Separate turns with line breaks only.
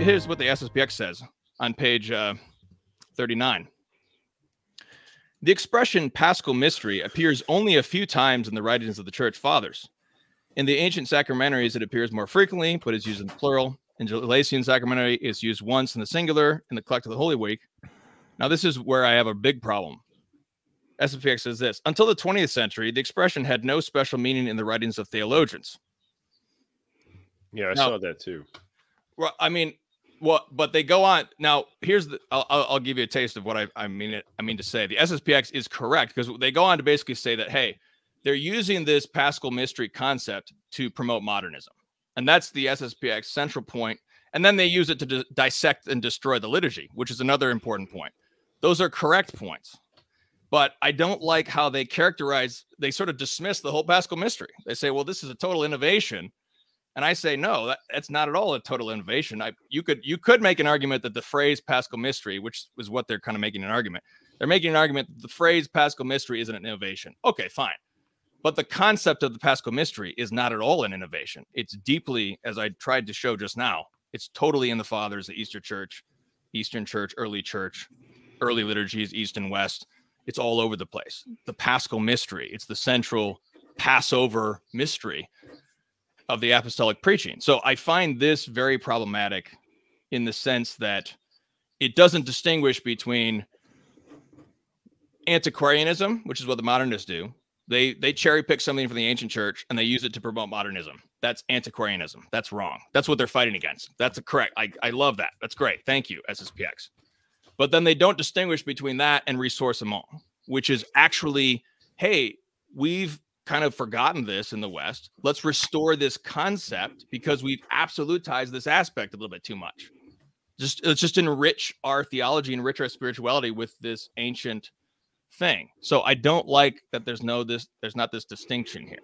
here's what the SSPX says on page uh, 39. The expression paschal mystery appears only a few times in the writings of the church fathers. In the ancient sacramentaries, it appears more frequently, but is used in the plural. In Gelasian sacramentary, it's used once in the singular in the collect of the Holy Week. Now, this is where I have a big problem. SSPX says this Until the 20th century, the expression had no special meaning in the writings of theologians.
Yeah, I
Now-
saw that too.
Well, I mean, what? But they go on. Now, here's the. I'll, I'll give you a taste of what I, I mean. It. I mean to say the SSPX is correct because they go on to basically say that hey, they're using this Paschal mystery concept to promote modernism, and that's the SSPX central point. And then they use it to di- dissect and destroy the liturgy, which is another important point. Those are correct points, but I don't like how they characterize. They sort of dismiss the whole Paschal mystery. They say, well, this is a total innovation. And I say no, that, that's not at all a total innovation. I you could you could make an argument that the phrase Paschal mystery, which is what they're kind of making an argument, they're making an argument that the phrase Paschal mystery isn't an innovation. Okay, fine. But the concept of the Paschal mystery is not at all an innovation. It's deeply, as I tried to show just now, it's totally in the fathers, the Eastern Church, Eastern Church, early church, early liturgies, East and West. It's all over the place. The Paschal mystery, it's the central Passover mystery of the apostolic preaching. So I find this very problematic in the sense that it doesn't distinguish between antiquarianism, which is what the modernists do. They they cherry pick something from the ancient church and they use it to promote modernism. That's antiquarianism. That's wrong. That's what they're fighting against. That's a correct. I, I love that. That's great. Thank you, SSPX. But then they don't distinguish between that and ressourcement, which is actually, hey, we've kind of forgotten this in the West. Let's restore this concept because we've absolutized this aspect a little bit too much. Just let's just enrich our theology, enrich our spirituality with this ancient thing. So I don't like that there's no this there's not this distinction here.